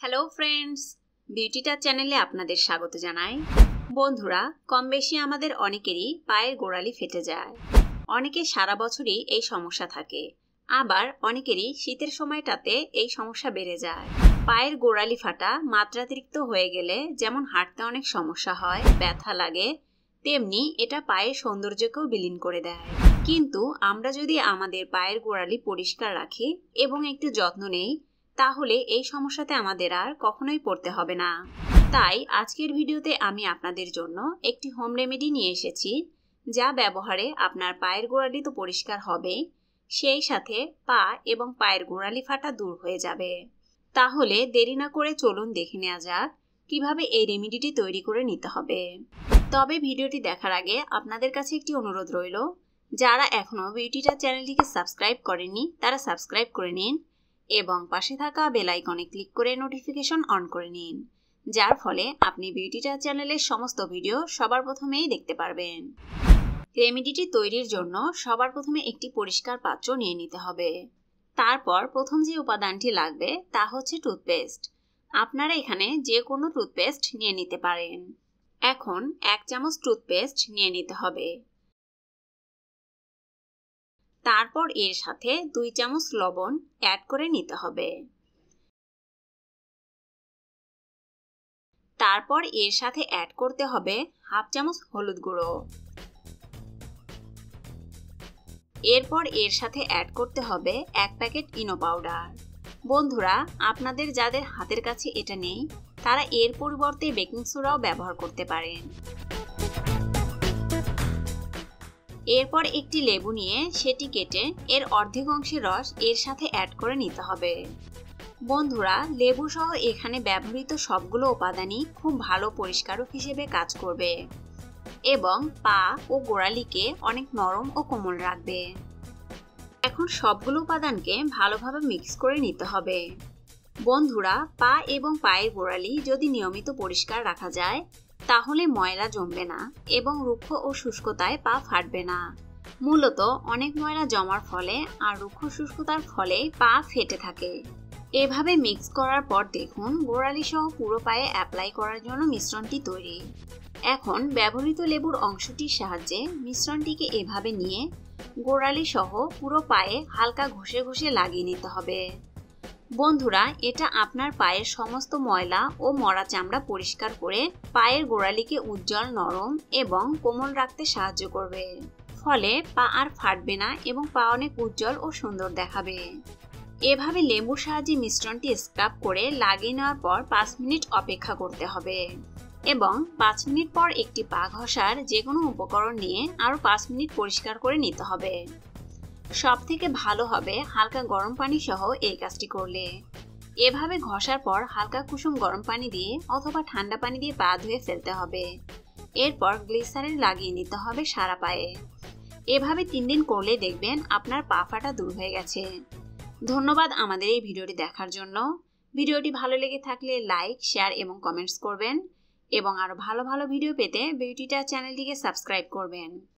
Hello friends বিউটিটা চ্যানেলে আপনাদের স্বাগত জানাই। বন্ধুরা, কম বেশি আমাদের অনেকেরই পায়ের গোড়ালি ফেটে যায়। অনেকে সারা বছরই এই সমস্যা থাকে। আবার অনেকেরই শীতের সময়টাতে এই সমস্যা বেড়ে যায়। পায়ের গোড়ালি ফাটা মাত্রাতিরিক্ত হয়ে গেলে যেমন হাঁটতে অনেক সমস্যা হয়, ব্যথা লাগে, তেমনি এটা পায়ের সৌন্দর্যকেও বিলীন করে দেয়। কিন্তু আমরা যদি আমাদের পায়ের গোড়ালি পরিষ্কার রাখি এবং একটু যত্ন নেই তাহলে এই সমস্যাতে আমাদের আর কখনোই পড়তে হবে না। তাই আজকের ভিডিওতে আমি আপনাদের জন্য একটি হোম রেমেডি নিয়ে এসেছি, যা ব্যবহারে আপনার পায়ের গোড়ালি তো পরিষ্কার হবে, সেই সাথে পা এবং পায়ের গোড়ালি ফাটা দূর হয়ে যাবে। তাহলে দেরি না করে চলুন দেখে নেওয়া যাক, কীভাবে এই রেমেডিটি তৈরি করে নিতে হবে। তবে ভিডিওটি দেখার আগে আপনাদের কাছে একটি অনুরোধ রইল, যারা এখনও বিউটিটা চ্যানেলটিকে সাবস্ক্রাইব করেনি তারা সাবস্ক্রাইব করে নিন এবং পাশে থাকা বেল আইকনে ক্লিক করে নোটিফিকেশন অন করে নিন, যার ফলে আপনি বিউটিটা চ্যানেলের সমস্ত ভিডিও সবার প্রথমেই দেখতে পারবেন। রেমেডিটি তৈরির জন্য সবার প্রথমে একটি পরিষ্কার পাত্র নিয়ে নিতে হবে। তারপর প্রথম যে উপাদানটি লাগবে তা হচ্ছে টুথপেস্ট আপনারা এখানে যে কোনো টুথপেস্ট নিয়ে নিতে পারেন। এখন এক চামচ টুথপেস্ট নিয়ে নিতে হবে। তারপর এর সাথে দুই চামচ লবণ অ্যাড করে নিতে হবে। তারপর এর সাথে অ্যাড করতে হবে হাফ চামচ হলুদ গুঁড়ো। এরপর এর সাথে অ্যাড করতে হবে এক প্যাকেট ইনো পাউডার। বন্ধুরা, আপনাদের যাদের হাতের কাছে এটা নেই, তারা এর পরিবর্তে বেকিং সোডাও ব্যবহার করতে পারেন। এরপর একটি লেবু নিয়ে সেটি কেটে এর অর্ধেক অংশের রস এর সাথে অ্যাড করে নিতে হবে। বন্ধুরা লেবু সহ এখানে ব্যবহৃত সবগুলো উপাদানই খুব ভালো পরিষ্কারক হিসেবে কাজ করবে এবং পা ও গোড়ালিকে অনেক নরম ও কোমল রাখবে। এখন সবগুলো উপাদানকে ভালোভাবে মিক্স করে নিতে হবে। বন্ধুরা, পা এবং পায়ের গোড়ালি যদি নিয়মিত পরিষ্কার রাখা যায় তাহলে ময়লা জমবে না এবং রুক্ষ ও শুষ্কতায় পা ফাটবে না। মূলত অনেক ময়লা জমার ফলে আর রুক্ষ শুষ্কতার ফলে পা ফেটে থাকে। এভাবে মিক্স করার পর দেখুন গোড়ালি সহ পুরো পায়ে অ্যাপ্লাই করার জন্য মিশ্রণটি তৈরি। এখন ব্যবহৃত লেবুর অংশটির সাহায্যে মিশ্রণটিকে এভাবে নিয়ে গোড়ালি সহ পুরো পায়ে হালকা ঘষে ঘষে লাগিয়ে নিতে হবে। বন্ধুরা, এটা আপনার পায়ের সমস্ত ময়লা ও মরা চামড়া পরিষ্কার করে পায়ের গোড়ালিকে উজ্জ্বল, নরম এবং কোমল রাখতে সাহায্য করবে। ফলে পা আর ফাটবে না এবং পা অনেক উজ্জ্বল ও সুন্দর দেখাবে। এভাবে লেবুর সাহায্যে মিশ্রণটি স্ক্রাব করে লাগিয়ে নেওয়ার পর পাঁচ মিনিট অপেক্ষা করতে হবে এবং পাঁচ মিনিট পর একটি পা ঘষার যে কোনো উপকরণ নিয়ে আরও পাঁচ মিনিট পরিষ্কার করে নিতে হবে। সব থেকে ভালো হবে হালকা গরম পানি সহ এই কাজটি করলে। এভাবে ঘষার পর হালকা কুসুম গরম পানি দিয়ে অথবা ঠান্ডা পানি দিয়ে পা ধুয়ে ফেলতে হবে। এরপর গ্লিসারিন লাগিয়ে নিতে হবে সারা পায়ে। এভাবে তিন দিন করলে দেখবেন আপনার পা ফাটা দূর হয়ে গেছে। ধন্যবাদ আমাদের এই ভিডিওটি দেখার জন্য। ভিডিওটি ভালো লেগে থাকলে লাইক, শেয়ার এবং কমেন্টস করবেন এবং আরও ভালো ভালো ভিডিও পেতে বিউটিটা চ্যানেলটিকে সাবস্ক্রাইব করবেন।